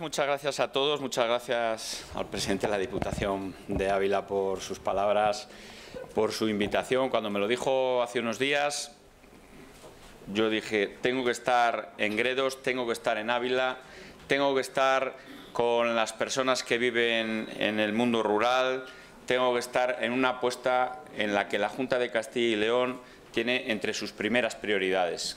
Muchas gracias a todos, muchas gracias al presidente de la Diputación de Ávila por sus palabras, por su invitación. Cuando me lo dijo hace unos días, yo dije, tengo que estar en Gredos, tengo que estar en Ávila, tengo que estar con las personas que viven en el mundo rural, tengo que estar en una apuesta en la que la Junta de Castilla y León tiene entre sus primeras prioridades,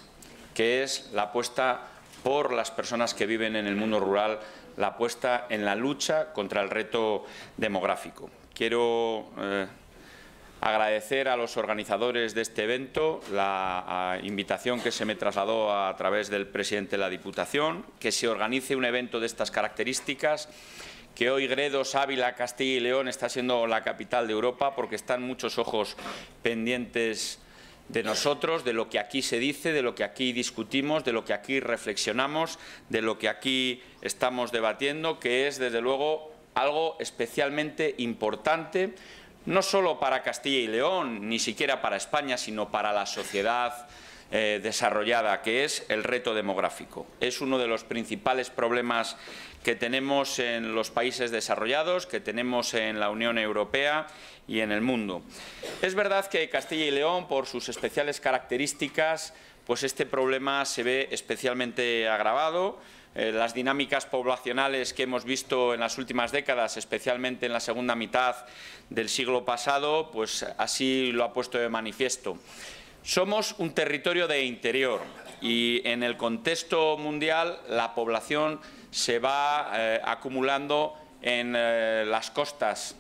que es la apuesta por las personas que viven en el mundo rural, la apuesta en la lucha contra el reto demográfico. Quiero eh, agradecer a los organizadores de este evento la invitación que se me trasladó a través del presidente de la Diputación, que se organice un evento de estas características que hoy Gredos, Ávila, Castilla y León está siendo la capital de Europa porque están muchos ojos pendientes de nosotros, de lo que aquí se dice, de lo que aquí discutimos, de lo que aquí reflexionamos, de lo que aquí estamos debatiendo, que es, desde luego, algo especialmente importante, no solo para Castilla y León, ni siquiera para España, sino para la sociedad eh, desarrollada, que es el reto demográfico. Es uno de los principales problemas que tenemos en los países desarrollados, que tenemos en la Unión Europea y en el mundo. Es verdad que Castilla y León, por sus especiales características, pues este problema se ve especialmente agravado. Eh, las dinámicas poblacionales que hemos visto en las últimas décadas, especialmente en la segunda mitad del siglo pasado, pues así lo ha puesto de manifiesto. Somos un territorio de interior y en el contexto mundial la población se va eh, acumulando en eh, las costas.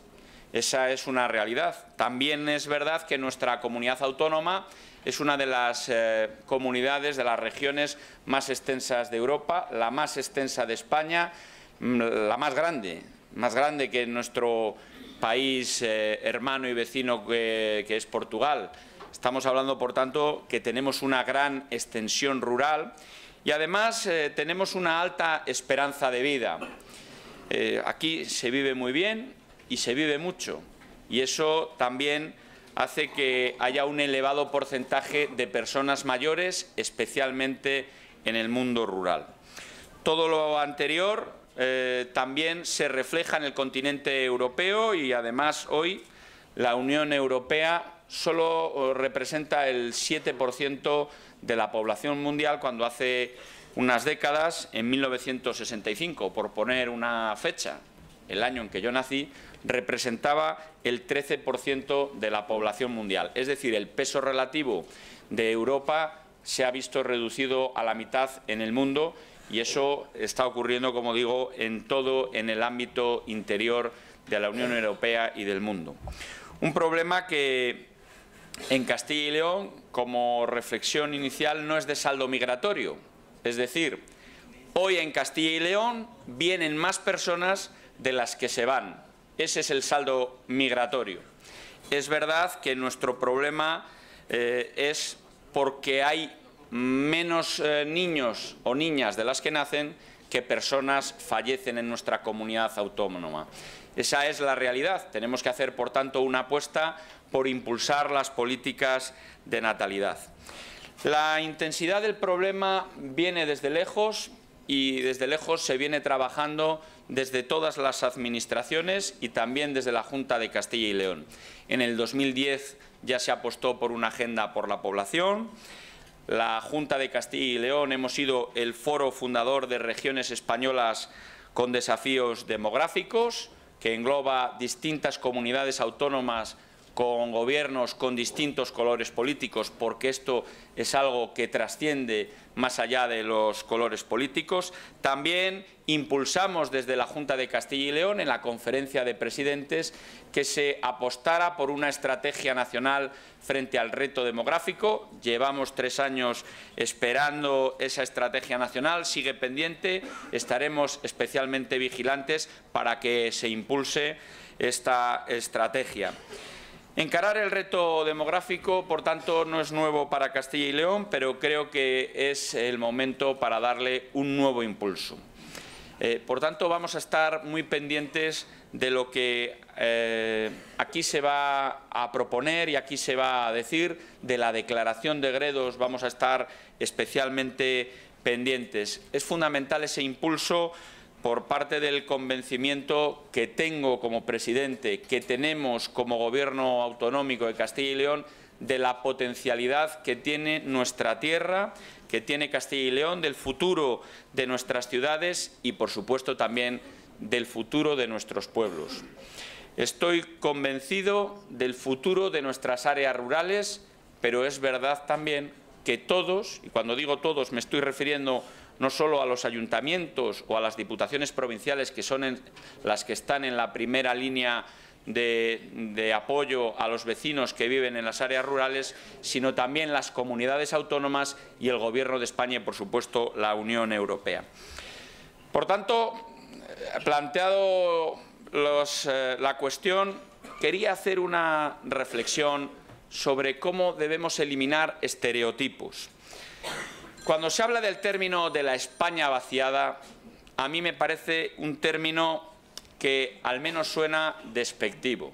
Esa es una realidad. También es verdad que nuestra comunidad autónoma es una de las eh, comunidades, de las regiones más extensas de Europa, la más extensa de España, mm, la más grande, más grande que nuestro país hermano y vecino que es Portugal. Estamos hablando, por tanto, que tenemos una gran extensión rural y además eh, tenemos una alta esperanza de vida. Eh, aquí se vive muy bien y se vive mucho y eso también hace que haya un elevado porcentaje de personas mayores, especialmente en el mundo rural. Todo lo anterior eh, también se refleja en el continente europeo y además hoy la Unión Europea solo eh, representa el 7% de la población mundial cuando hace unas décadas, en 1965, por poner una fecha, el año en que yo nací, representaba el 13% de la población mundial. Es decir, el peso relativo de Europa se ha visto reducido a la mitad en el mundo y eso está ocurriendo, como digo, en todo en el ámbito interior de la Unión Europea y del mundo. Un problema que en Castilla y León, como reflexión inicial, no es de saldo migratorio. Es decir, hoy en Castilla y León vienen más personas de las que se van. Ese es el saldo migratorio. Es verdad que nuestro problema eh, es porque hay menos eh, niños o niñas de las que nacen que personas fallecen en nuestra comunidad autónoma. Esa es la realidad. Tenemos que hacer, por tanto, una apuesta por impulsar las políticas de natalidad. La intensidad del problema viene desde lejos y desde lejos se viene trabajando desde todas las administraciones y también desde la Junta de Castilla y León. En el 2010 ya se apostó por una agenda por la población. La Junta de Castilla y León hemos sido el foro fundador de regiones españolas con desafíos demográficos, que engloba distintas comunidades autónomas con gobiernos con distintos colores políticos, porque esto es algo que trasciende más allá de los colores políticos. También impulsamos desde la Junta de Castilla y León, en la conferencia de presidentes, que se apostara por una estrategia nacional frente al reto demográfico. Llevamos tres años esperando esa estrategia nacional, sigue pendiente, estaremos especialmente vigilantes para que se impulse esta estrategia. Encarar el reto demográfico, por tanto, no es nuevo para Castilla y León, pero creo que es el momento para darle un nuevo impulso. Eh, por tanto, vamos a estar muy pendientes de lo que eh, aquí se va a proponer y aquí se va a decir. De la declaración de Gredos vamos a estar especialmente pendientes. Es fundamental ese impulso por parte del convencimiento que tengo como presidente, que tenemos como Gobierno autonómico de Castilla y León, de la potencialidad que tiene nuestra tierra, que tiene Castilla y León, del futuro de nuestras ciudades y, por supuesto, también del futuro de nuestros pueblos. Estoy convencido del futuro de nuestras áreas rurales, pero es verdad también que todos, y cuando digo todos me estoy refiriendo no solo a los ayuntamientos o a las diputaciones provinciales, que son las que están en la primera línea de, apoyo a los vecinos que viven en las áreas rurales, sino también las comunidades autónomas y el Gobierno de España y, por supuesto, la Unión Europea. Por tanto, planteado eh, la cuestión, quería hacer una reflexión sobre cómo debemos eliminar estereotipos. Cuando se habla del término de la España vaciada, a mí me parece un término que al menos suena despectivo.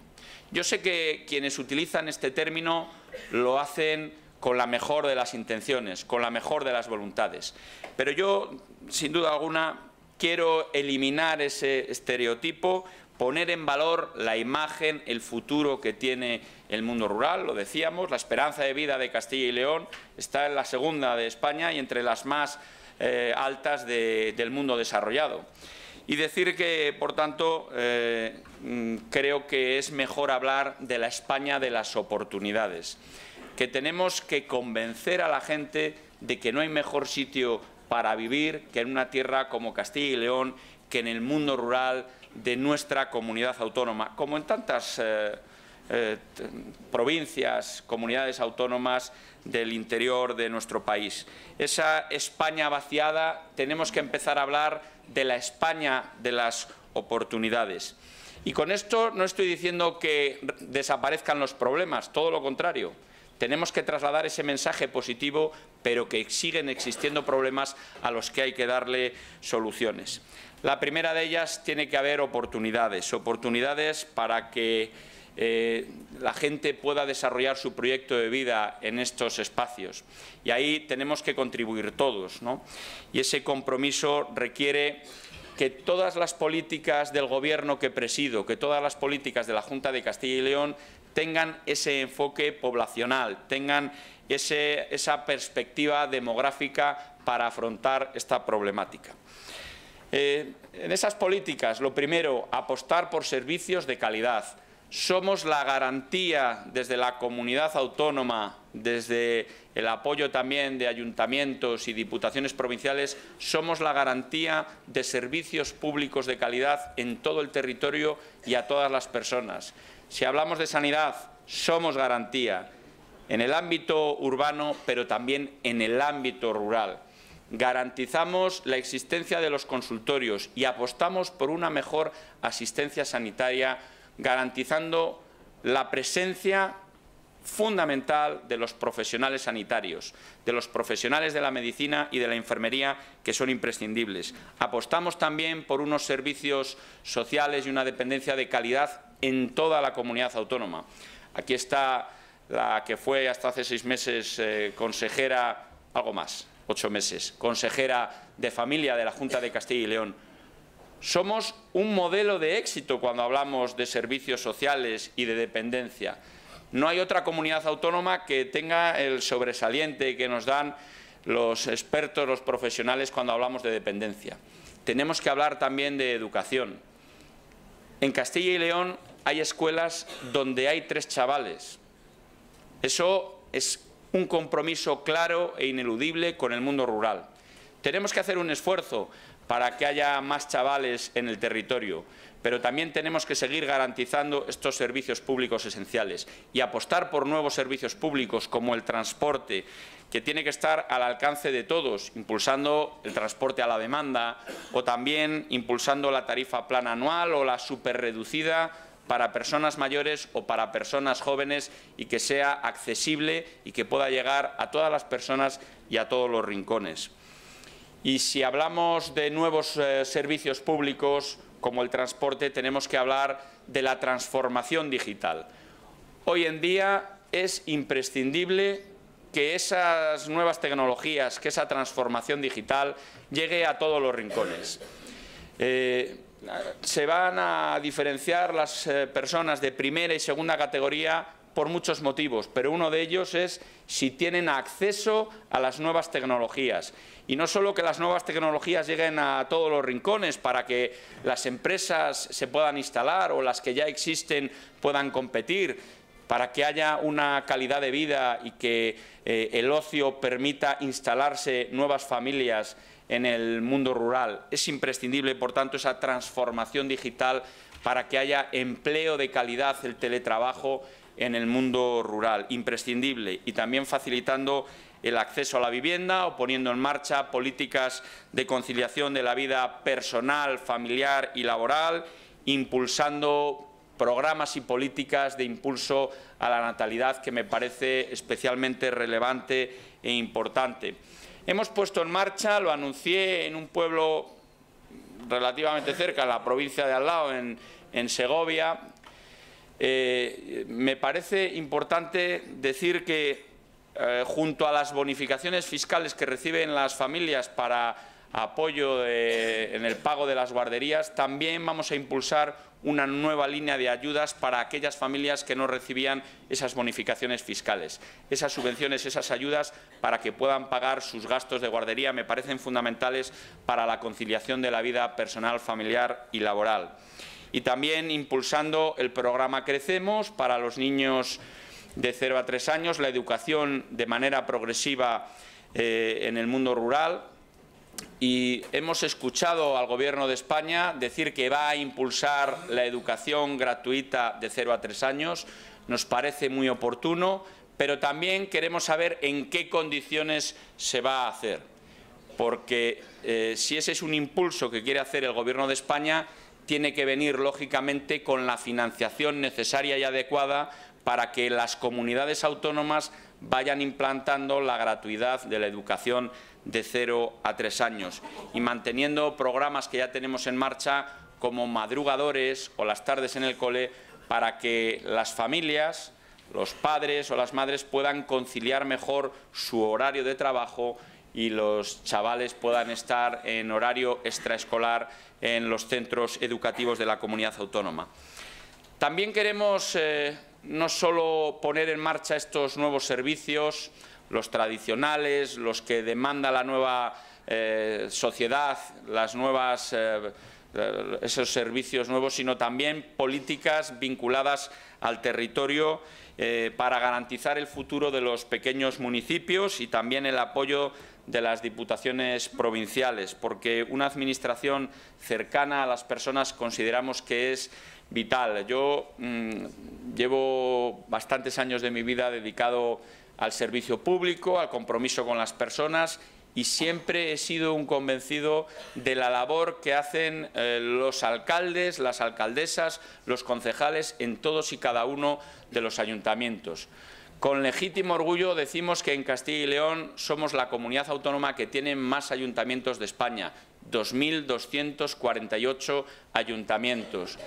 Yo sé que quienes utilizan este término lo hacen con la mejor de las intenciones, con la mejor de las voluntades. Pero yo, sin duda alguna, quiero eliminar ese estereotipo, poner en valor la imagen, el futuro que tiene el mundo rural, lo decíamos, la esperanza de vida de Castilla y León está en la segunda de España y entre las más eh, altas del mundo desarrollado. Y decir que, por tanto, eh, mm, creo que es mejor hablar de la España de las oportunidades, que tenemos que convencer a la gente de que no hay mejor sitio para vivir que en una tierra como Castilla y León, que en el mundo rural de nuestra comunidad autónoma, como en tantas eh, eh, provincias, comunidades autónomas del interior de nuestro país. Esa España vaciada, tenemos que empezar a hablar de la España de las oportunidades. Y con esto no estoy diciendo que desaparezcan los problemas, todo lo contrario. Tenemos que trasladar ese mensaje positivo, pero que siguen existiendo problemas a los que hay que darle soluciones. La primera de ellas tiene que haber oportunidades, oportunidades para que eh, la gente pueda desarrollar su proyecto de vida en estos espacios. Y ahí tenemos que contribuir todos. Y ese compromiso requiere que todas las políticas del Gobierno que presido, que todas las políticas de la Junta de Castilla y León tengan ese enfoque poblacional, tengan esa perspectiva demográfica para afrontar esta problemática. Eh, en esas políticas, lo primero, apostar por servicios de calidad, somos la garantía desde la comunidad autónoma, desde el apoyo también de ayuntamientos y diputaciones provinciales, somos la garantía de servicios públicos de calidad en todo el territorio y a todas las personas. Si hablamos de sanidad, somos garantía en el ámbito urbano, pero también en el ámbito rural. Garantizamos la existencia de los consultorios y apostamos por una mejor asistencia sanitaria garantizando la presencia fundamental de los profesionales sanitarios, de los profesionales de la medicina y de la enfermería que son imprescindibles. Apostamos también por unos servicios sociales y una dependencia de calidad en toda la comunidad autónoma. Aquí está la que fue hasta hace seis meses eh, consejera, algo más, ocho meses, consejera de familia de la Junta de Castilla y León, somos un modelo de éxito cuando hablamos de servicios sociales y de dependencia. No hay otra comunidad autónoma que tenga el sobresaliente que nos dan los expertos, los profesionales cuando hablamos de dependencia. Tenemos que hablar también de educación. En Castilla y León hay escuelas donde hay tres chavales. Eso es un compromiso claro e ineludible con el mundo rural. Tenemos que hacer un esfuerzo para que haya más chavales en el territorio, pero también tenemos que seguir garantizando estos servicios públicos esenciales y apostar por nuevos servicios públicos como el transporte, que tiene que estar al alcance de todos, impulsando el transporte a la demanda o también impulsando la tarifa plana anual o la superreducida para personas mayores o para personas jóvenes y que sea accesible y que pueda llegar a todas las personas y a todos los rincones. Y si hablamos de nuevos eh, servicios públicos como el transporte, tenemos que hablar de la transformación digital. Hoy en día es imprescindible que esas nuevas tecnologías, que esa transformación digital llegue a todos los rincones. Eh, se van a diferenciar las eh, personas de primera y segunda categoría por muchos motivos, pero uno de ellos es si tienen acceso a las nuevas tecnologías. Y no solo que las nuevas tecnologías lleguen a todos los rincones para que las empresas se puedan instalar o las que ya existen puedan competir, para que haya una calidad de vida y que eh, el ocio permita instalarse nuevas familias en el mundo rural. Es imprescindible, por tanto, esa transformación digital para que haya empleo de calidad, el teletrabajo en el mundo rural, imprescindible, y también facilitando el acceso a la vivienda o poniendo en marcha políticas de conciliación de la vida personal, familiar y laboral, impulsando programas y políticas de impulso a la natalidad que me parece especialmente relevante e importante. Hemos puesto en marcha, lo anuncié en un pueblo relativamente cerca, en la provincia de al lado, en, Segovia, eh, me parece importante decir que eh, junto a las bonificaciones fiscales que reciben las familias para apoyo en el pago de las guarderías, también vamos a impulsar una nueva línea de ayudas para aquellas familias que no recibían esas bonificaciones fiscales. Esas subvenciones, esas ayudas para que puedan pagar sus gastos de guardería me parecen fundamentales para la conciliación de la vida personal, familiar y laboral. Y también impulsando el programa Crecemos para los niños de 0 a 3 años, la educación de manera progresiva eh, en el mundo rural, y hemos escuchado al Gobierno de España decir que va a impulsar la educación gratuita de 0 a 3 años. Nos parece muy oportuno, pero también queremos saber en qué condiciones se va a hacer. Porque eh, si ese es un impulso que quiere hacer el Gobierno de España, tiene que venir, lógicamente, con la financiación necesaria y adecuada para que las comunidades autónomas vayan implantando la gratuidad de la educación de 0 a 3 años y manteniendo programas que ya tenemos en marcha como madrugadores o las tardes en el cole para que las familias, los padres o las madres puedan conciliar mejor su horario de trabajo y los chavales puedan estar en horario extraescolar en los centros educativos de la comunidad autónoma. También queremos eh, no solo poner en marcha estos nuevos servicios, los tradicionales, los que demanda la nueva eh, sociedad, las nuevas, eh, eh, esos servicios nuevos, sino también políticas vinculadas al territorio para garantizar el futuro de los pequeños municipios y también el apoyo de las diputaciones provinciales, porque una administración cercana a las personas consideramos que es vital. Yo mm, llevo bastantes años de mi vida dedicado al servicio público, al compromiso con las personas y siempre he sido un convencido de la labor que hacen eh, los alcaldes, las alcaldesas, los concejales en todos y cada uno de los ayuntamientos. Con legítimo orgullo decimos que en Castilla y León somos la comunidad autónoma que tiene más ayuntamientos de España, 2.248 ayuntamientos,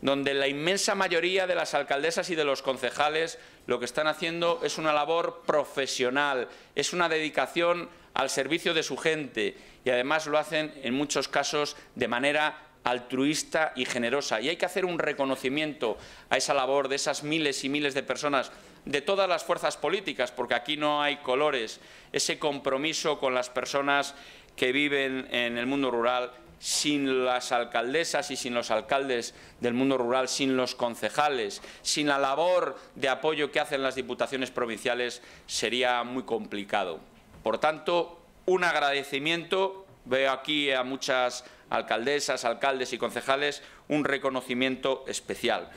donde la inmensa mayoría de las alcaldesas y de los concejales lo que están haciendo es una labor profesional, es una dedicación al servicio de su gente y además lo hacen en muchos casos de manera altruista y generosa. Y hay que hacer un reconocimiento a esa labor de esas miles y miles de personas, de todas las fuerzas políticas, porque aquí no hay colores, ese compromiso con las personas que viven en el mundo rural, sin las alcaldesas y sin los alcaldes del mundo rural, sin los concejales, sin la labor de apoyo que hacen las diputaciones provinciales, sería muy complicado. Por tanto, un agradecimiento, veo aquí a muchas alcaldesas, alcaldes y concejales, un reconocimiento especial.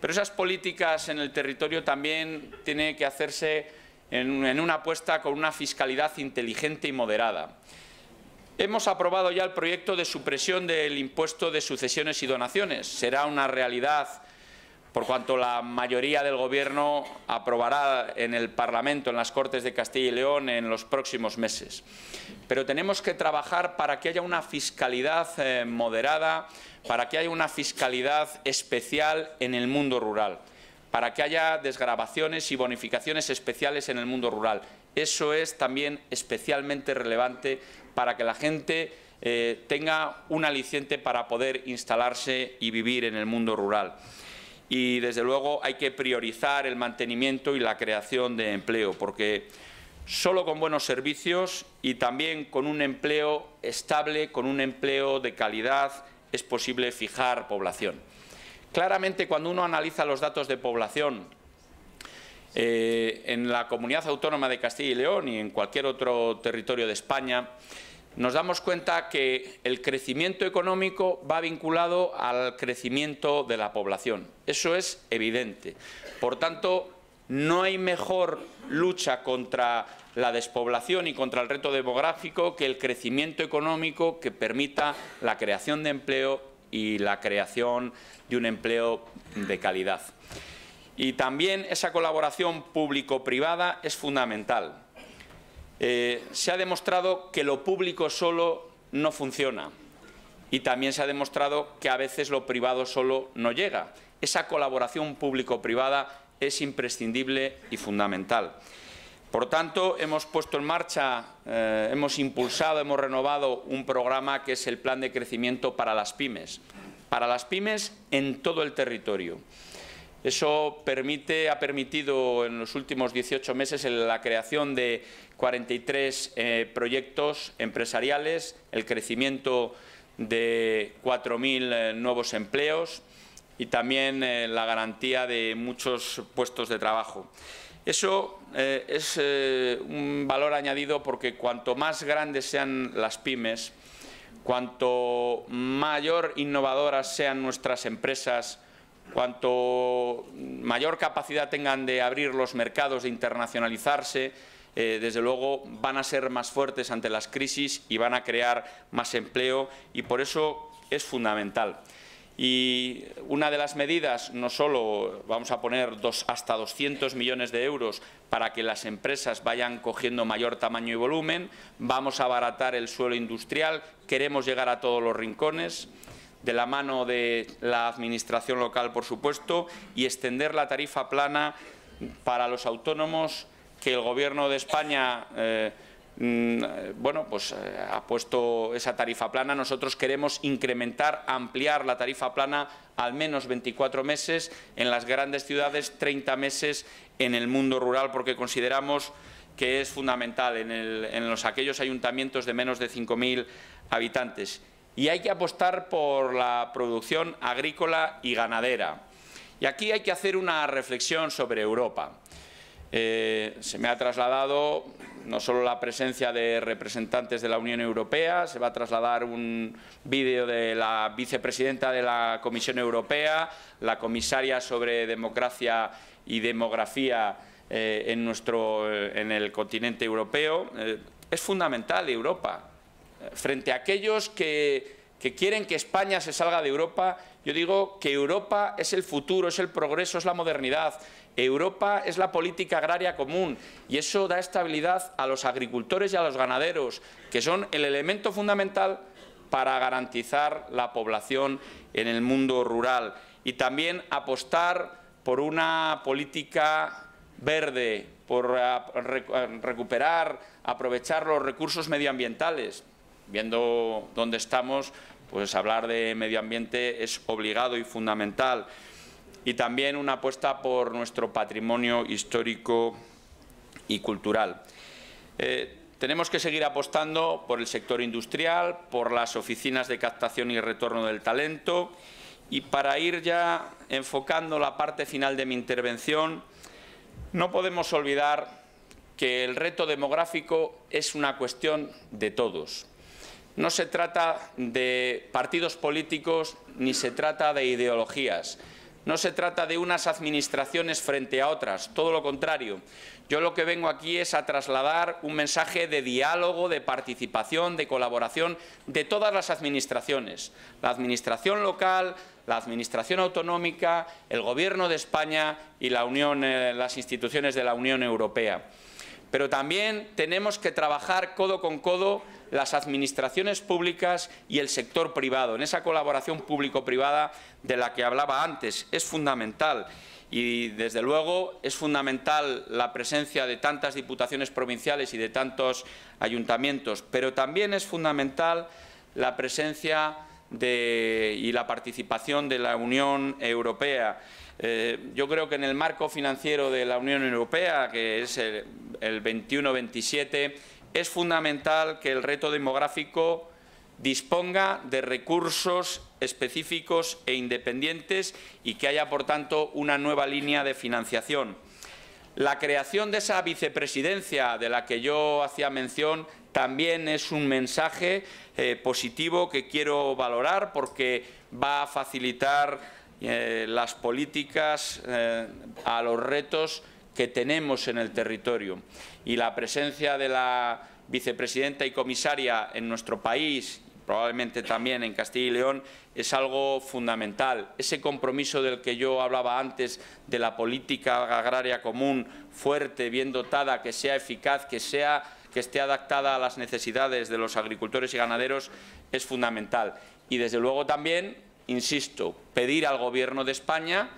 Pero esas políticas en el territorio también tienen que hacerse en, en una apuesta con una fiscalidad inteligente y moderada. Hemos aprobado ya el proyecto de supresión del impuesto de sucesiones y donaciones. Será una realidad por cuanto la mayoría del Gobierno aprobará en el Parlamento, en las Cortes de Castilla y León, en los próximos meses. Pero tenemos que trabajar para que haya una fiscalidad eh, moderada, para que haya una fiscalidad especial en el mundo rural, para que haya desgrabaciones y bonificaciones especiales en el mundo rural. Eso es también especialmente relevante para que la gente eh, tenga un aliciente para poder instalarse y vivir en el mundo rural. Y, desde luego, hay que priorizar el mantenimiento y la creación de empleo, porque solo con buenos servicios y también con un empleo estable, con un empleo de calidad, es posible fijar población. Claramente, cuando uno analiza los datos de población eh, en la comunidad autónoma de Castilla y León y en cualquier otro territorio de España, nos damos cuenta que el crecimiento económico va vinculado al crecimiento de la población. Eso es evidente. Por tanto, no hay mejor lucha contra la despoblación y contra el reto demográfico que el crecimiento económico que permita la creación de empleo y la creación de un empleo de calidad. Y también esa colaboración público-privada es fundamental. Eh, se ha demostrado que lo público solo no funciona y también se ha demostrado que a veces lo privado solo no llega. Esa colaboración público-privada es imprescindible y fundamental. Por tanto, hemos puesto en marcha, eh, hemos impulsado, hemos renovado un programa que es el Plan de Crecimiento para las Pymes. Para las pymes en todo el territorio. Eso permite, ha permitido en los últimos 18 meses la creación de 43 eh, proyectos empresariales, el crecimiento de 4.000 eh, nuevos empleos y también eh, la garantía de muchos puestos de trabajo. Eso es un valor añadido porque cuanto más grandes sean las pymes, cuanto mayor innovadoras sean nuestras empresas, cuanto mayor capacidad tengan de abrir los mercados, de internacionalizarse, eh, desde luego van a ser más fuertes ante las crisis y van a crear más empleo y por eso es fundamental. Y una de las medidas, no solo vamos a poner hasta 200 millones de euros para que las empresas vayan cogiendo mayor tamaño y volumen, vamos a abaratar el suelo industrial, queremos llegar a todos los rincones, de la mano de la Administración local, por supuesto, y extender la tarifa plana para los autónomos que el Gobierno de España eh, mm, bueno, pues, eh, ha puesto esa tarifa plana. Nosotros queremos incrementar, ampliar la tarifa plana al menos 24 meses en las grandes ciudades, 30 meses en el mundo rural, porque consideramos que es fundamental en, en los, aquellos ayuntamientos de menos de 5.000 habitantes y hay que apostar por la producción agrícola y ganadera. Y aquí hay que hacer una reflexión sobre Europa. Eh, se me ha trasladado no solo la presencia de representantes de la Unión Europea, se va a trasladar un vídeo de la vicepresidenta de la Comisión Europea, la comisaria sobre democracia y demografía eh, en, nuestro, eh, en el continente europeo. es fundamental Europa frente a aquellos que, quieren que España se salga de Europa, yo digo que Europa es el futuro, es el progreso, es la modernidad. Europa es la política agraria común y eso da estabilidad a los agricultores y a los ganaderos, que son el elemento fundamental para garantizar la población en el mundo rural y también apostar por una política verde, por recuperar, aprovechar los recursos medioambientales viendo dónde estamos, pues hablar de medio ambiente es obligado y fundamental. Y también una apuesta por nuestro patrimonio histórico y cultural. Eh, tenemos que seguir apostando por el sector industrial, por las oficinas de captación y retorno del talento y para ir ya enfocando la parte final de mi intervención, no podemos olvidar que el reto demográfico es una cuestión de todos. No se trata de partidos políticos ni se trata de ideologías. No se trata de unas administraciones frente a otras, todo lo contrario. Yo lo que vengo aquí es a trasladar un mensaje de diálogo, de participación, de colaboración de todas las administraciones. La administración local, la administración autonómica, el Gobierno de España y la Unión, eh, las instituciones de la Unión Europea. Pero también tenemos que trabajar codo con codo las administraciones públicas y el sector privado, en esa colaboración público-privada de la que hablaba antes. Es fundamental y, desde luego, es fundamental la presencia de tantas diputaciones provinciales y de tantos ayuntamientos, pero también es fundamental la presencia y la participación de la Unión Europea. Eh, yo creo que en el marco financiero de la Unión Europea, que es el, el 21-27, es fundamental que el reto demográfico disponga de recursos específicos e independientes y que haya, por tanto, una nueva línea de financiación. La creación de esa vicepresidencia de la que yo hacía mención también es un mensaje eh, positivo que quiero valorar porque va a facilitar eh, las políticas eh, a los retos que tenemos en el territorio. Y la presencia de la vicepresidenta y comisaria en nuestro país probablemente también en Castilla y León, es algo fundamental. Ese compromiso del que yo hablaba antes de la política agraria común fuerte, bien dotada, que sea eficaz, que, sea, que esté adaptada a las necesidades de los agricultores y ganaderos, es fundamental. Y desde luego también, insisto, pedir al Gobierno de España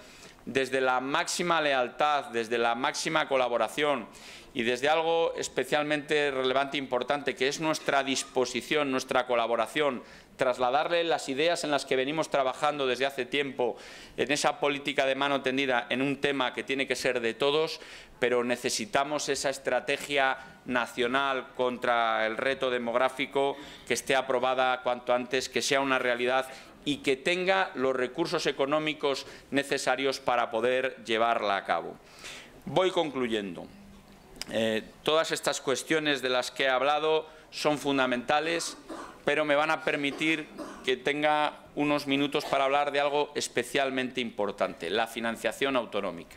desde la máxima lealtad, desde la máxima colaboración y desde algo especialmente relevante e importante, que es nuestra disposición, nuestra colaboración, trasladarle las ideas en las que venimos trabajando desde hace tiempo en esa política de mano tendida en un tema que tiene que ser de todos, pero necesitamos esa estrategia nacional contra el reto demográfico que esté aprobada cuanto antes, que sea una realidad y que tenga los recursos económicos necesarios para poder llevarla a cabo. Voy concluyendo. Eh, todas estas cuestiones de las que he hablado son fundamentales, pero me van a permitir que tenga unos minutos para hablar de algo especialmente importante, la financiación autonómica.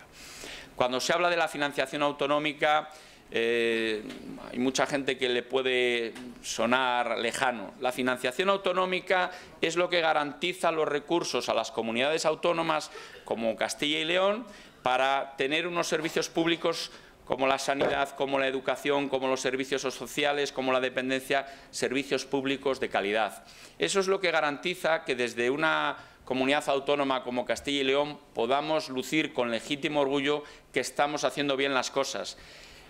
Cuando se habla de la financiación autonómica, eh, hay mucha gente que le puede sonar lejano. La financiación autonómica es lo que garantiza los recursos a las comunidades autónomas como Castilla y León para tener unos servicios públicos como la sanidad, como la educación, como los servicios sociales, como la dependencia, servicios públicos de calidad. Eso es lo que garantiza que desde una comunidad autónoma como Castilla y León podamos lucir con legítimo orgullo que estamos haciendo bien las cosas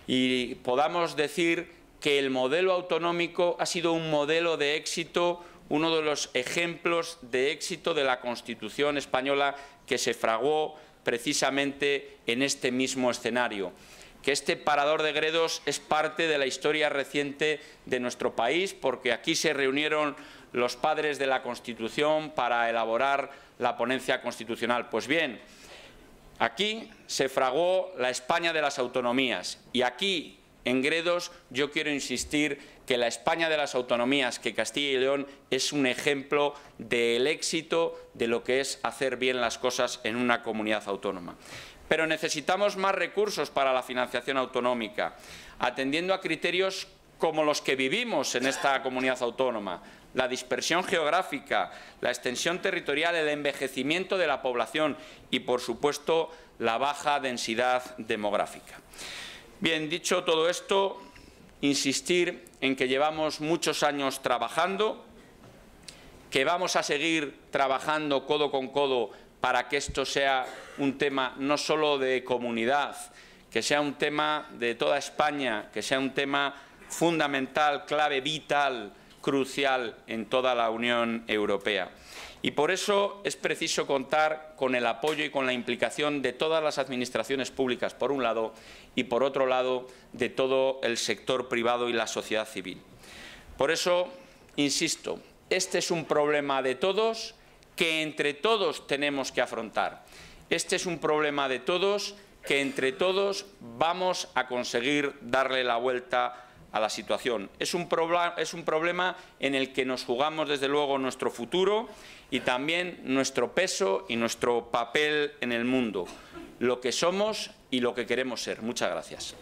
y podamos decir que el modelo autonómico ha sido un modelo de éxito, uno de los ejemplos de éxito de la Constitución española que se fraguó precisamente en este mismo escenario que este parador de Gredos es parte de la historia reciente de nuestro país, porque aquí se reunieron los padres de la Constitución para elaborar la ponencia constitucional. Pues bien, aquí se fragó la España de las autonomías y aquí, en Gredos, yo quiero insistir que la España de las autonomías, que Castilla y León es un ejemplo del éxito de lo que es hacer bien las cosas en una comunidad autónoma. Pero necesitamos más recursos para la financiación autonómica, atendiendo a criterios como los que vivimos en esta comunidad autónoma, la dispersión geográfica, la extensión territorial, el envejecimiento de la población y, por supuesto, la baja densidad demográfica. Bien, dicho todo esto, insistir en que llevamos muchos años trabajando, que vamos a seguir trabajando codo con codo para que esto sea un tema no solo de comunidad, que sea un tema de toda España, que sea un tema fundamental, clave, vital, crucial en toda la Unión Europea. Y por eso es preciso contar con el apoyo y con la implicación de todas las administraciones públicas, por un lado, y por otro lado, de todo el sector privado y la sociedad civil. Por eso, insisto, este es un problema de todos que entre todos tenemos que afrontar. Este es un problema de todos que entre todos vamos a conseguir darle la vuelta a la situación. Es un, es un, problema en el que nos jugamos desde luego nuestro futuro y también nuestro peso y nuestro papel en el mundo, lo que somos y lo que queremos ser. Muchas gracias.